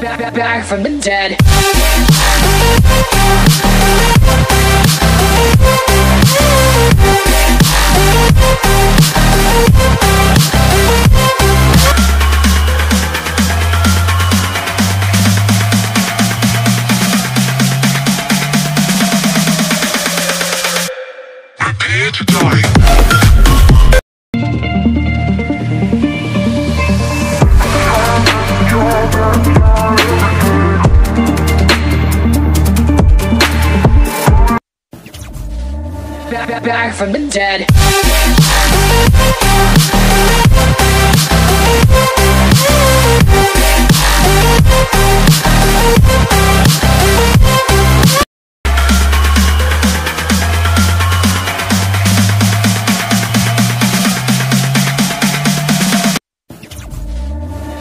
back, back from the dead. Prepare to die. Back, back, back from the dead.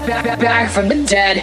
Back, back, back from the dead.